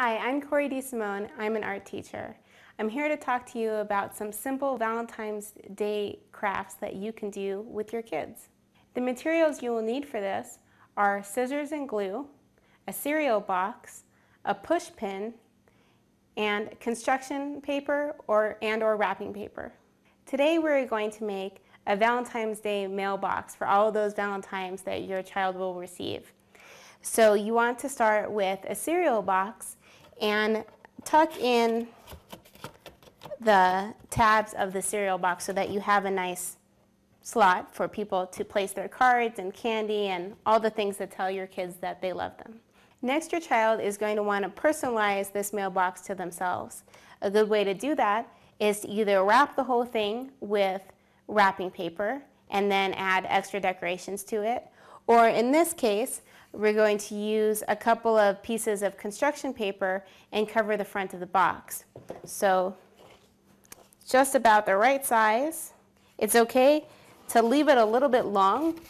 Hi, I'm Corey DeSimone. I'm an art teacher. I'm here to talk to you about some simple Valentine's Day crafts that you can do with your kids. The materials you will need for this are scissors and glue, a cereal box, a push pin, and construction paper or, and or wrapping paper. Today we're going to make a Valentine's Day mailbox for all of those Valentines that your child will receive. So you want to start with a cereal box and tuck in the tabs of the cereal box so that you have a nice slot for people to place their cards and candy and all the things that tell your kids that they love them. Next, your child is going to want to personalize this mailbox to themselves. A good way to do that is to either wrap the whole thing with wrapping paper and then add extra decorations to it, or in this case, we're going to use a couple of pieces of construction paper and cover the front of the box. So just about the right size. It's okay to leave it a little bit long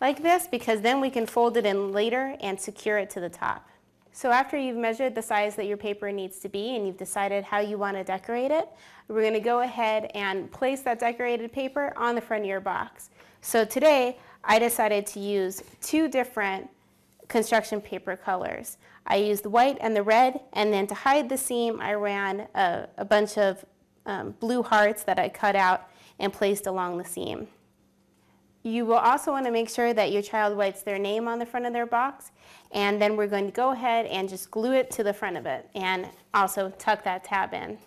like this because then we can fold it in later and secure it to the top. So after you've measured the size that your paper needs to be and you've decided how you want to decorate it, we're going to go ahead and place that decorated paper on the front of your box. So today I decided to use two different construction paper colors. I used the white and the red, and then to hide the seam, I ran a, a bunch of um, blue hearts that I cut out and placed along the seam. You will also want to make sure that your child writes their name on the front of their box, and then we're going to go ahead and just glue it to the front of it, and also tuck that tab in.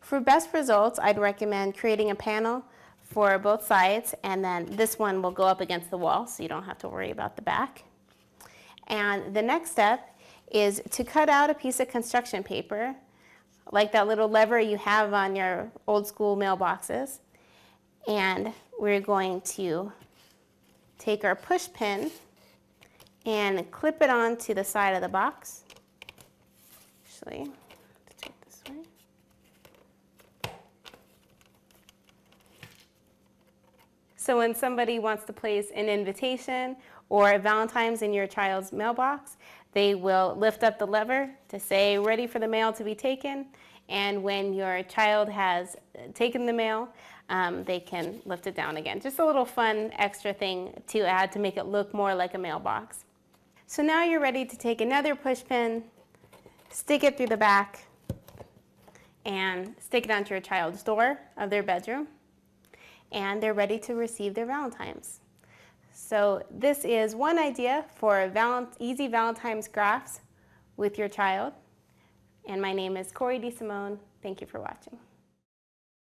For best results, I'd recommend creating a panel for both sides, and then this one will go up against the wall, so you don't have to worry about the back. And the next step is to cut out a piece of construction paper, like that little lever you have on your old school mailboxes. And we're going to take our push pin and clip it onto the side of the box. Actually, take this way. So when somebody wants to place an invitation or a Valentine's in your child's mailbox, they will lift up the lever to say, ready for the mail to be taken. And when your child has taken the mail, um, they can lift it down again. Just a little fun extra thing to add to make it look more like a mailbox. So now you're ready to take another push pin, stick it through the back, and stick it onto your child's door of their bedroom. And they're ready to receive their Valentines. So this is one idea for easy Valentine's graphs with your child. And my name is Corey DeSimone. Thank you for watching.